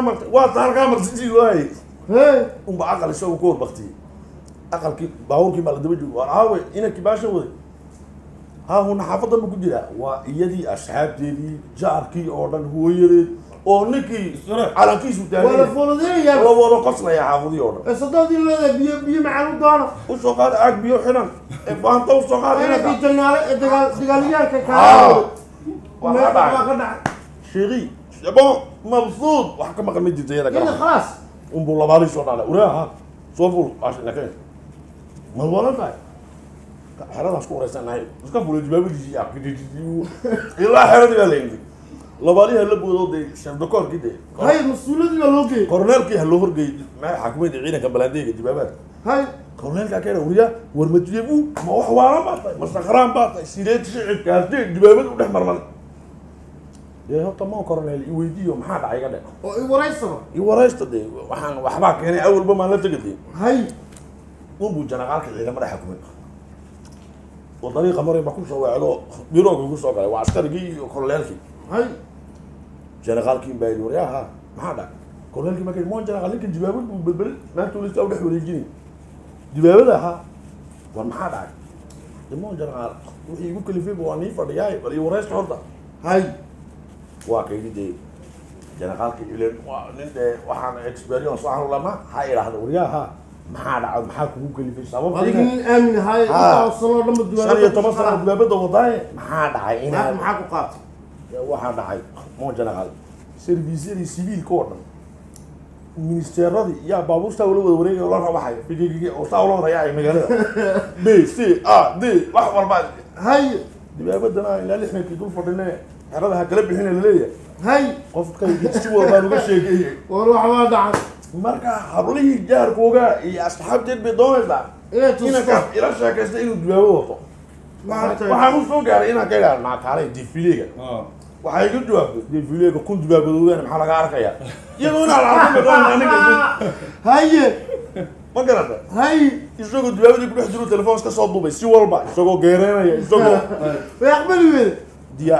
قامر وطهر قامر سجي واي هاي وما عقل شو كور بختي. عقل كي باور كي بالدبج وراوي إنا كي باش ودي ها هو حافظ ما كجرا وا يدي اصحاب دي جاركي أوردن هو يري oo ninkii على كيس وداني ولا فولدين يا. ولا ولا قصنا يا حافظي ولا إيه، دي لا بي بي معلو دانا وشو قال عاق بيو حنان. إيه، فانت وشو قال أنا إيه، في جنال دغال كي كا آه. ما بعد. شيري. Bon mabsuud. Wax ka maqan ma jirto iyada ina garab khalaas unbuu labaadii soo dhalay uraaha soo ful ashinakeen ma walan tahay? Xeradaas ku wareysanahay iska fulay jibaabadiisii ilaa xeradii baa la yimid labaadii hala boodoo dee shardakoorkii dee. Hay mas'uuladii baa loo geeyey koroneelkii ha loo horgeeyey xakumayda ciidanka balandeega jibaabaadka hay. Koroneelkaa keena wariya war matiyebu ma wax waalan baa tahay ma sakraan baa tahay sideed shicibka haddee jibaabada u dhex marmaray horta moo koroneel i weydiiyo maxaa dhacay iga dhe oo i waraysaba i waraysta dee waxaan waxbaa keenay awalba maan la tegadee hay! Unbuu janaqaalka ciidamada xakumay. Oo dariiqa maray ba ku soo weecdo birooga ku soo galay waa askarigii iyo koroneelkii hay! Janaqaalkii baa yidhi waryaha maxaa dhacay? Koroneelkii markay moon janaqaal ninka jibaabad buu belbel maanta ulista u dhex wareejinay. Jibaabada ahaa war maxaa dhacay? De moon janaqaal wixii igu kalifay waa nii fadhiyaay bal iyo waraysta horta. Hay waa kaydi dee janaqaalka ilen waa nin dee waxaan experience waxaan ulama ha idhaahda waryaha? Maxaa dhacay maxaa kugu kalifay sababta adiga nin aamin ahaay Ah. intaa sanoo dhanba shan iyo toban sano wadaaye maxaa dhacay inaa maxaa ku qaatay? Waxaa dhacay. Moo janaqaal servisyadii civiilka oo dhan ministeradii yaa baabuurtaa ula wada wareegay la rabaxay oo saa ula wadaya ay magaalada. B c a d wax walba. Hay! Dibaabadana ilaa lix meelkii dul fadhine xerada ha kala bixina la leeyahay hay! Qofkaygi si walbaan uga sheekeeyey war waxbaa dhacay marka hablihii jaarkooga iyo asxaabteed bay doonaysaa inanka ila sheekaysta inuu dibaabo wato waxaan u soo gaaray inaan ka idhaha naakaalay difileega waxay iga jawaabtay difileega kun dibaabadoodaan maxaa laga arkaya iyadoo aniga haye! Ma garata? Hay! Isagoo dibaabadii ku dhex jiro telefoons ka soo duubay si walba isagoo geereynaya isagoo way aqbali weyde diya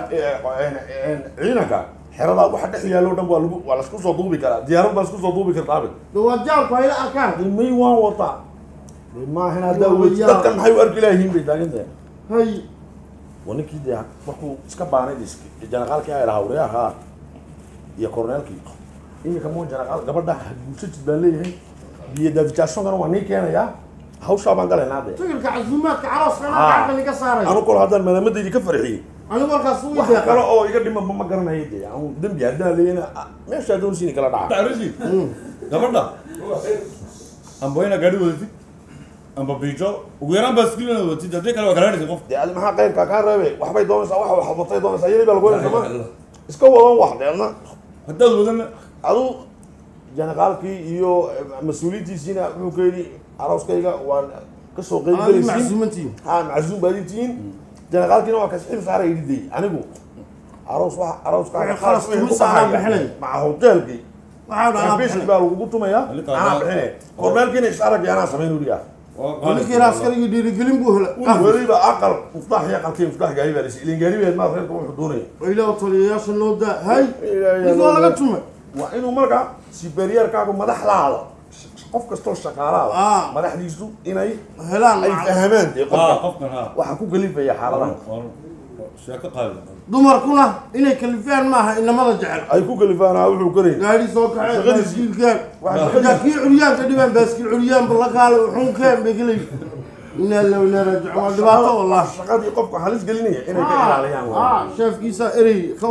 ciidanka xerada waxa dhex yaallo dhan waa lagu waa lasku soo duubi karaa. Diyaarad baa isku soo duubi kartaa abid. Dawaad jaalku hayla arkaan. Waan wataa maahan haddaa dadkan maxay u arki laayihiin bay taagantahay hay. Waa ninkii dee markuu iska baanay janaqaalkii ay lahaa waryaha iyo korneelkii. Iminka mo janaqaal gabadha guursajid baan leeyahay. Biyo daafitaashoonkana waa nii keenayaa. Hawshaa baan galaynaa dee. Fikirka casuumaadka carooskana gacanta niga saaray. Anu kol haddaan malaamadaydii ka farxiyey wax kale oo iga dhimanba ma garanayo de dembi haddaan leeyana ah, meesha adoonsiini kala dhaca. Gabadha. Amba inaa gaadhi wadatid amba biijo. Ugu yaraan baaskil inaad wadatid haddii kale waa galaanaysa qof. De adi maxaa qayrkaa kaa reebe? Waxbay doonaysaa waxa wax wadatay doonaysaa. Yeli baa lagu helaysa ma. Iska wadan wax deelna haddaad wadana adu janaqaalkii iyo eh, mas'uuliyiintiisiina wuxuu ka yidhi arooskayga waan ka soo qeyb galaysiin ha macsuum baadintihiin mm janaqaalkiina waa kasxil saara idhiday anigu aroos wa arooskaaga Wixii khalas wixii ku tumis ahaa baxaya bixinay. maca hoteelkii waxaa dhaaa bishii baa lagugu tumayaa Halkaa anaa daa- bixine korneelkiina is aragay anaa samayn uriga ninkiina askarigii dhiirigelin buu hela weliba aqal muftaax iyo aqalkii muftaax gaari baa lasi ilin gaari beed maa reerka wuxuu doonaya ilaah taliyayaasha noo daa hay. Ninka waa laga tumay. Waa inuu marka siberiyarkaagu madaxdaada qof kastoo shaqaalaha ah. madaxdiisu inay helaan fahmaan ah. waxaa ku kalifaya xaaladaha dumarkuna inay kalifaan maaha inamada jecel. Ay ku kalifaan ah, wuxuu koray gaari soo kaxeen baaskiilkeen kii dhibaan baaskiil curyaanba la kaale uxunkeen bay kalay inaa waa dhibaato wallah shaqadii qofka halis gelinaya inay ka ilaaliyaan sheefkiisa erey ka